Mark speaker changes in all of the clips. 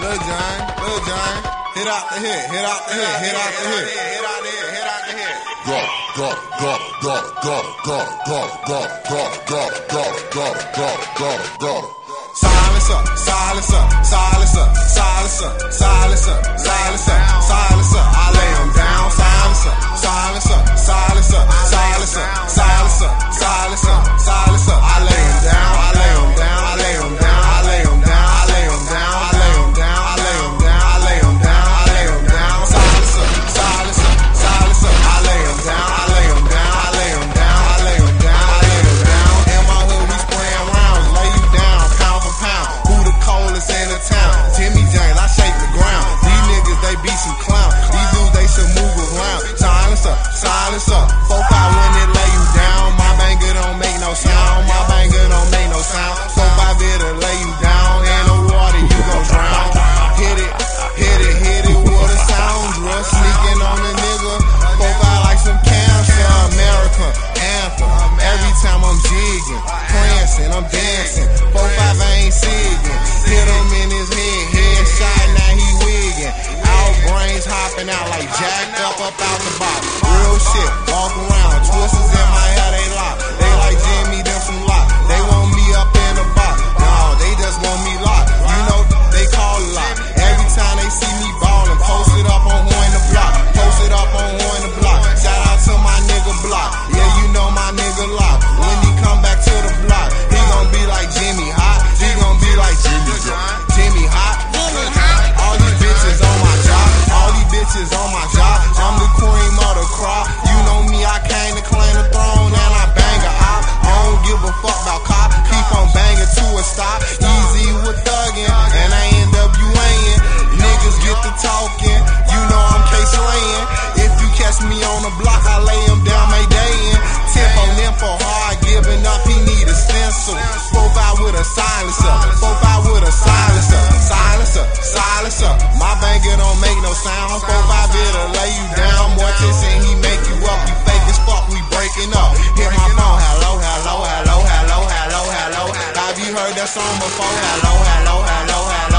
Speaker 1: Lil John, Lil John, hit out the hit, hit out the hit, hit out the hit, hit out the hit, hit out the hit.
Speaker 2: Go, go, go, go, go, go, go, go, go, go, go, go, go, go, go.
Speaker 1: Silence up, silence up, silence up, silence up, silence up, silence up, silence up. ain't sigging. Hit him in his head, head shot, now he wigging. Out brains hopping out like jacked up up out the box. Real shit, walk around, twisters in my head, they lock. They like nigga don't make no sound. Four five it'll lay you down. More and he make you up. You fake as fuck, we breaking up. Hit my phone, hello, hello, hello, hello, hello, hello. Have you heard that song before? Hello, hello, hello, hello.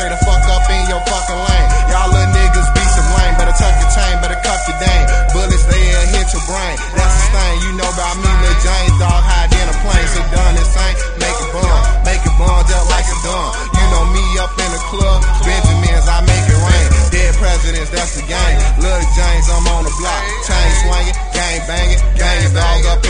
Speaker 1: straight the fuck up in your fucking lane. Y'all little niggas be some lame. Better tuck your chain, better cuff your dame. Bullets, they'll hit your brain. That's the thing, you know about me, Lil James, dog, hide in a plane. Sit done this thing, make it bun, make it bun just like a gun. You know me up in the club, Benjamins, I make it rain. Dead presidents, that's the game. Lil James, I'm on the block. Chain swinging, gang banging, gang dog up in